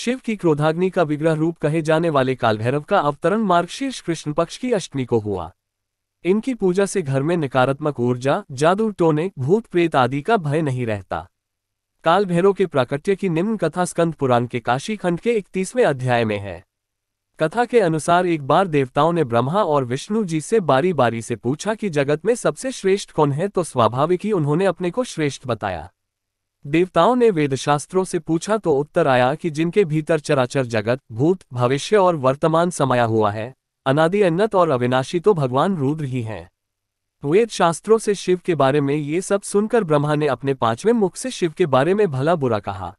शिव की क्रोधाग्नि का विग्रह रूप कहे जाने वाले कालभैरव का अवतरण मार्गशीर्ष कृष्ण पक्ष की अष्टमी को हुआ। इनकी पूजा से घर में नकारात्मक ऊर्जा, जादू, टोने, भूत प्रेत आदि का भय नहीं रहता। काल भैरव के प्राकट्य की निम्न कथा स्कंद पुराण के काशी खंड के इकतीसवें अध्याय में है। कथा के अनुसार एक बार देवताओं ने ब्रह्मा और विष्णु जी से बारी बारी से पूछा कि जगत में सबसे श्रेष्ठ कौन है तो स्वाभाविक ही उन्होंने अपने को श्रेष्ठ बताया। देवताओं ने वेदशास्त्रों से पूछा तो उत्तर आया कि जिनके भीतर चराचर जगत, भूत, भविष्य और वर्तमान समाया हुआ है, अनादि अन्नत और अविनाशी तो भगवान रुद्र ही हैं। वेद शास्त्रों से शिव के बारे में ये सब सुनकर ब्रह्मा ने अपने पाँचवें मुख से शिव के बारे में भला बुरा कहा।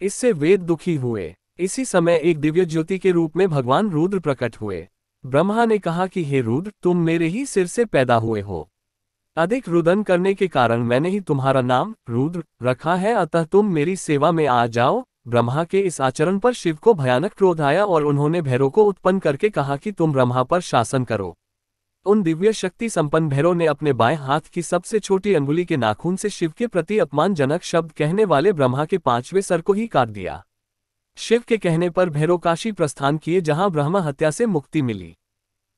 इससे वेद दुखी हुए। इसी समय एक दिव्य ज्योति के रूप में भगवान रुद्र प्रकट हुए। ब्रह्मा ने कहा कि, हे रुद्र, तुम मेरे ही सिर से पैदा हुए हो। अधिक रुदन करने के कारण मैंने ही तुम्हारा नाम रुद्र रखा है। अतः तुम मेरी सेवा में आ जाओ। ब्रह्मा के इस आचरण पर शिव को भयानक क्रोध आया और उन्होंने भैरव को उत्पन्न करके कहा कि तुम ब्रह्मा पर शासन करो। उन दिव्य शक्ति संपन्न भैरव ने अपने बाएँ हाथ की सबसे छोटी अंगुली के नाखून से शिव के प्रति अपमानजनक शब्द कहने वाले ब्रह्मा के पाँचवें सर को ही काट दिया। शिव के कहने पर भैरव काशी प्रस्थान किए जहाँ ब्रह्मा हत्या से मुक्ति मिली।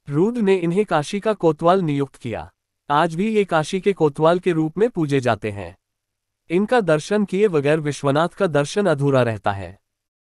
रुद्र ने इन्हें काशी का कोतवाल नियुक्त किया। आज भी ये काशी के कोतवाल के रूप में पूजे जाते हैं। इनका दर्शन किए बगैर विश्वनाथ का दर्शन अधूरा रहता है।